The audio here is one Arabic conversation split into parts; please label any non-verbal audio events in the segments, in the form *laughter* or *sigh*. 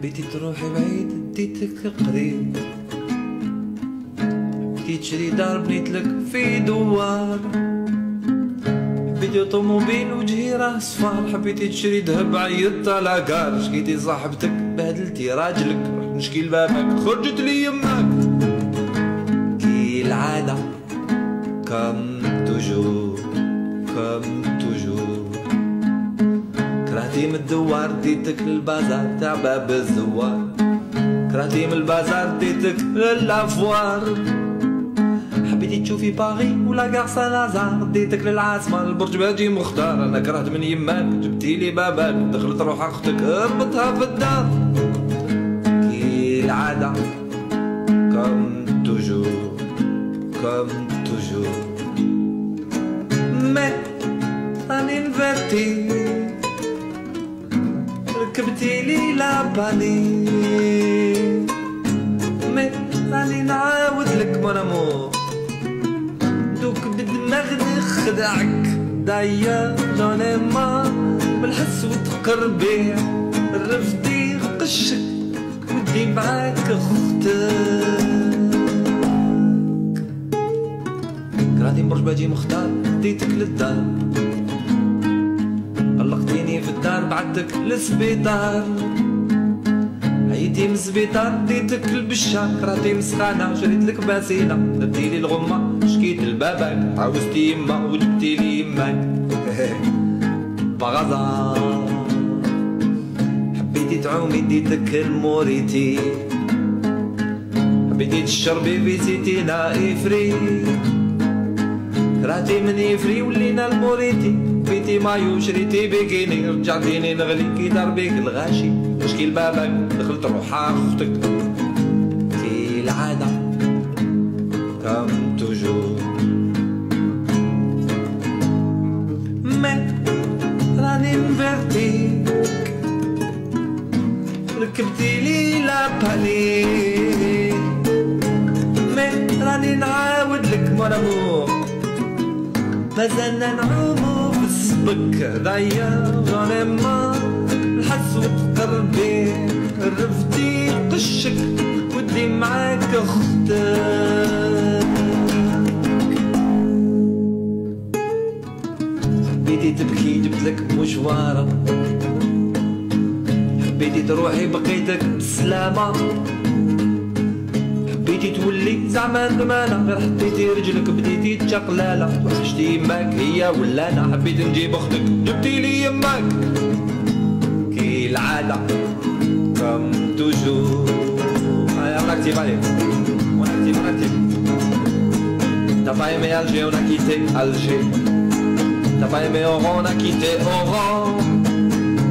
حبيتي تروحي بعيد اديتك قريب حبيتي تشري دار بنيتلك في دوار. حبيتي automobile وجهي راه صفار. حبيتي تشري ذهب عيطت على كار شكيتي صاحبتك بهدلتي راجلك رحت نشكي لبابك خرجت لي يماك. كي العادة كم كرهتي من الدوار ديتك للبازار تاع باب الزوار كرهتي من البازار ديتك للأفوار. حبيتي تشوفي باغي ولا كاع سان ديتك للعاصمة البرج باجي مختار. أنا كرهت من يماك جبتي لي باباك. دخلت روح أختك ربطها في الدار. كي العادة كم توجور كم توجور مي راني نفرتي ركبتي لي لاباني مي راني نعاود لك مون دوك بالدماغ نخدعك دايا جوني ما بالحس وتقربي رفدي قشك ودي معاك أختك كرهتي مرج باجي مختار ديتك للدار بعدتك للسبيطار. عيتي من السبيطار ديتك البشار كرهتي مسخانة شريت لك باسيلة. درتي لي الغمة شكيت لباباك عاوزتي يما وجبتي لي يماك. *laughs* بغزا حبيتي تعومي ديتك الموريتي حبيتي تشربي في سيتينا افري كرهتي من يفري ولينا الموريتي بيتي مايو شريتي بيكيني رجعتيني نغلي كي دار بيك الغاشي مشكل بابك دخلت روحها أختك كي العادة كم توجور مي راني مفرتيك ركبتي لي لابالي مي راني نعاود لك امور مازلنا نعومو في السبك دايا جوني ما الحس وتقربي رفتي قشك ودي معاك أختك. حبيتي تبكي جبتلك مشوارة حبيتي تروحي بقيتك بسلامة. تولي زعما ندمانة غير حطيتي رجلك بديتي تشقلالة. وحشتي يماك هي ولا أنا؟ حبيت نجيب أختك جبتي لي يماك كي العادة كم توجور هيا active allez on active on active T'as pas aimé Alger, on a quitté Alger T'as pas aimé Oran, on a quitté Oran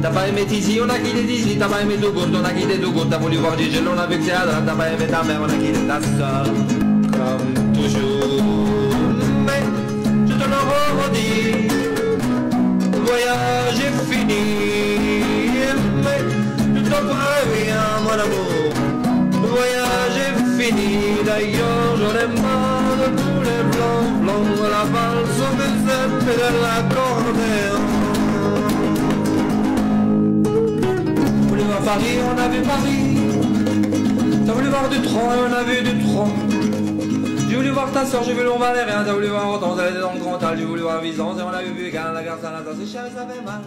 T'as Dabei mit Tizi und Akide Tizi, dabei mit Dugut und Akide Dugut, da voulez voir du gelon avec ses hadras, dabei mit ta mère, on Akide ta soeur, comme toujours. Mais je te le redis, le voyage est fini, mais je te préviens mon amour, le voyage est fini, d'ailleurs j'en ai marre de tous les blancs, blancs de la valse, de cette et de l'accordéon. Paris, on a vu Paris. T'as voulu voir du et on a vu du tronc. J'ai voulu voir ta soeur, j'ai vu voir Valérien. T'as voulu voir Hortense, elle dans le Grand Hall. J'ai voulu voir Visance et on a vu Bugan, la garce à la tasse. Et ça fait mal.